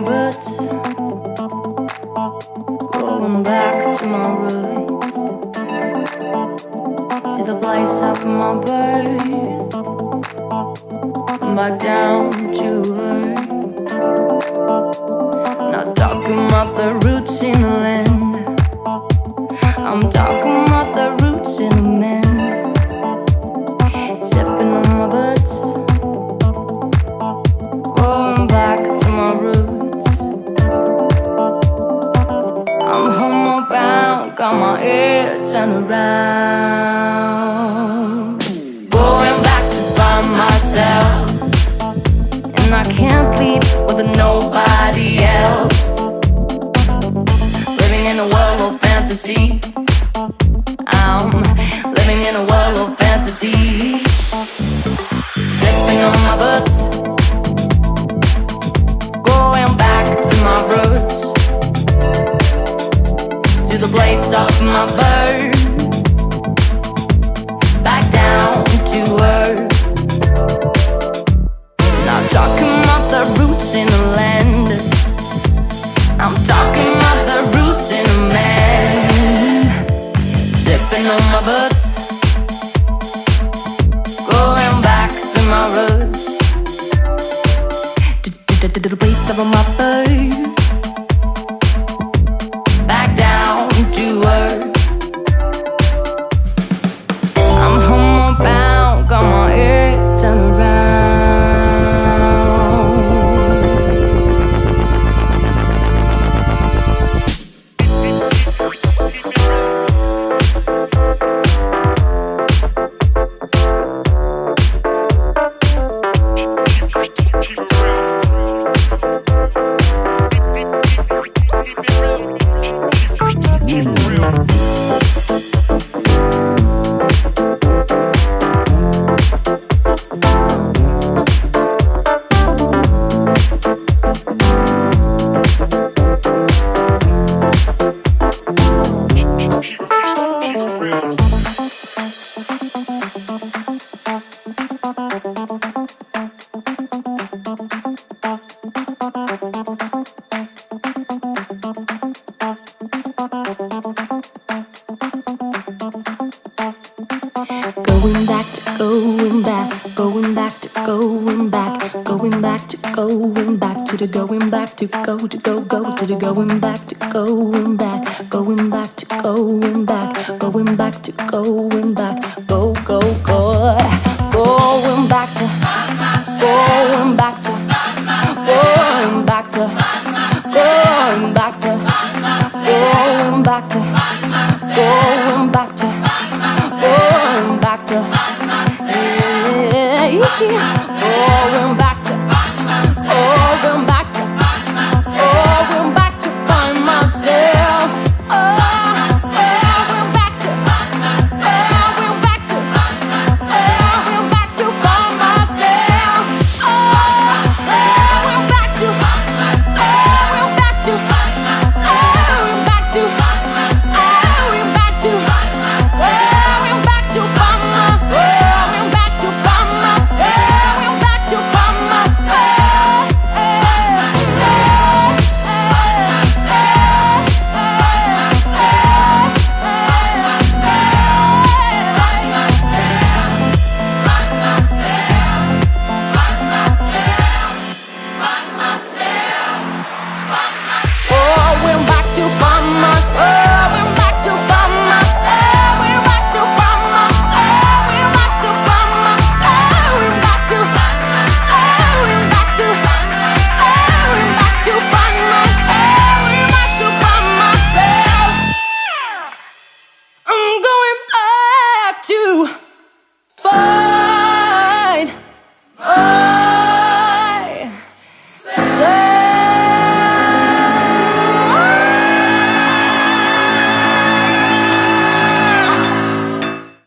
my boots, going back to my roots, to the place of my birth, back down to earth. Not talking about the roots around. Going back to find myself. And I can't leave with nobody else. Living in a world of fantasy. I'm living in a world of fantasy. Sipping on my boots going back to my roots, to the place of my birth, down to earth. Not talking about the roots in the land, I'm talking about the roots in a man. Sipping on my boots, going back to my roots the place of my birth. To going back, going back to going back, going back to going back to the going back to go to go go to the going back to going back, going back to going back, going back to going back, go go go, going back to going back to